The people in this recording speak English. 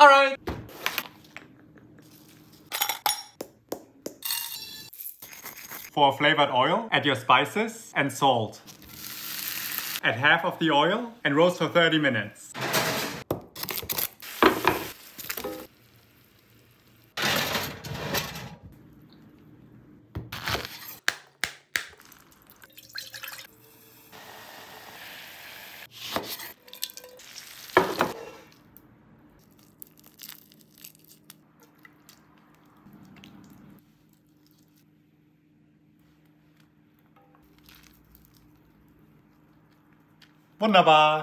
Alright! For flavored oil, add your spices and salt. Add half of the oil and roast for 30 minutes. Wunderbar!